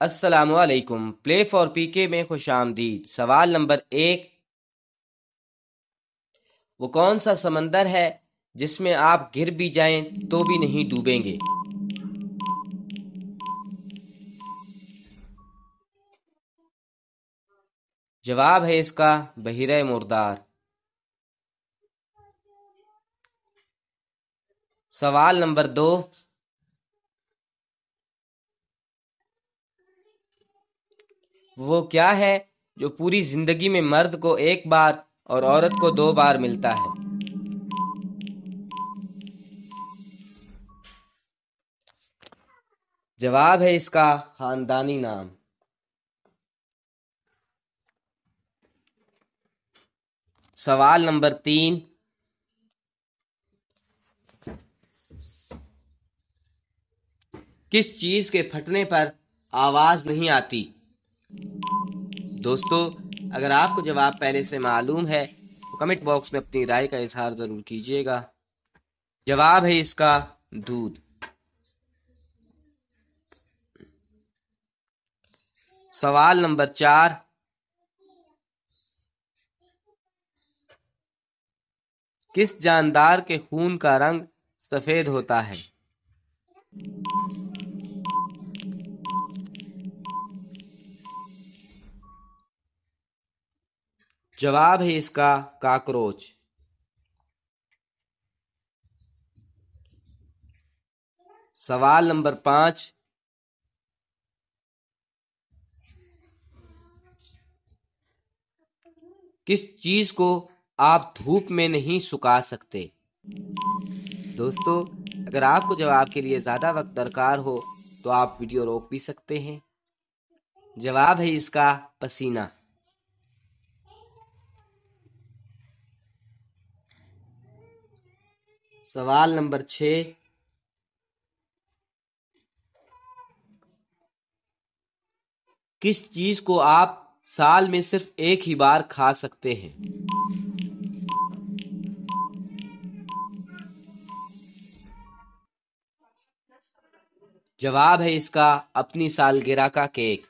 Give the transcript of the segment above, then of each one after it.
असलकुम play for पीके में खुश आमदीद। सवाल नंबर एक, वो कौन सा समंदर है जिसमें आप गिर भी जाएँ तो भी नहीं डूबेंगे? जवाब है इसका बहिर मुर्दार सवाल नंबर दो वो क्या है जो पूरी ज़िंदगी में मर्द को एक बार और औरत को दो बार मिलता है? जवाब है इसका खानदानी नाम। सवाल नंबर तीन। किस चीज़ के फटने पर आवाज़ नहीं आती? दोस्तों, अगर आपको जवाब पहले से मालूम है तो कमेंट बॉक्स में अपनी राय का इजहार ज़रूर कीजिएगा। जवाब है इसका, दूध। सवाल नंबर चार। किस जानदार के खून का रंग सफ़ेद होता है? जवाब है इसका काकरोच। सवाल नंबर पाँच। किस चीज़ को आप धूप में नहीं सुखा सकते? दोस्तों, अगर आपको जवाब के लिए ज़्यादा वक्त दरकार हो तो आप वीडियो रोक भी सकते हैं। जवाब है इसका पसीना। सवाल नंबर छ। किस चीज़ को आप साल में सिर्फ़ एक ही बार खा सकते हैं? जवाब है इसका अपनी सालगिरह का केक।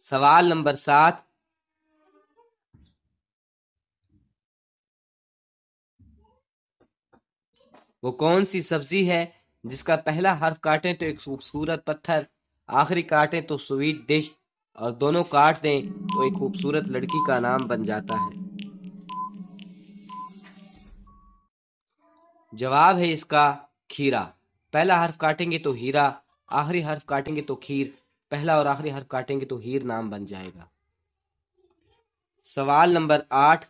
सवाल नंबर सात वो कौन सी सब्ज़ी है जिसका पहला हर्फ काटें तो एक खूबसूरत पत्थर, आखिरी काटें तो स्वीट डिश और दोनों काट दें तो एक खूबसूरत लड़की का नाम बन जाता है। जवाब है इसका खीरा। पहला हर्फ काटेंगे तो हीरा, आखिरी हर्फ काटेंगे तो खीर, पहला और आखिरी हर्फ काटेंगे तो हीर नाम बन जाएगा। सवाल नंबर आठ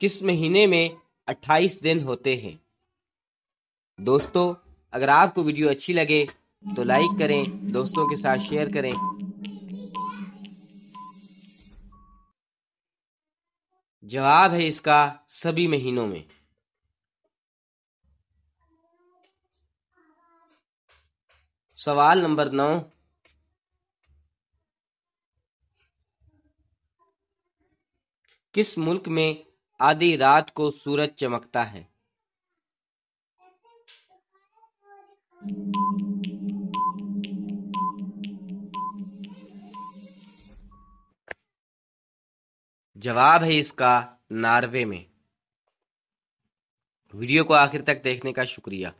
किस महीने में 28 दिन होते हैं? दोस्तों, अगर आपको वीडियो अच्छी लगे तो लाइक करें, दोस्तों के साथ शेयर करें। जवाब है इसका सभी महीनों में। सवाल नंबर नौ। किस मुल्क में आधी रात को सूरज चमकता है। जवाब है इसका नार्वे में। वीडियो को आखिर तक देखने का शुक्रिया।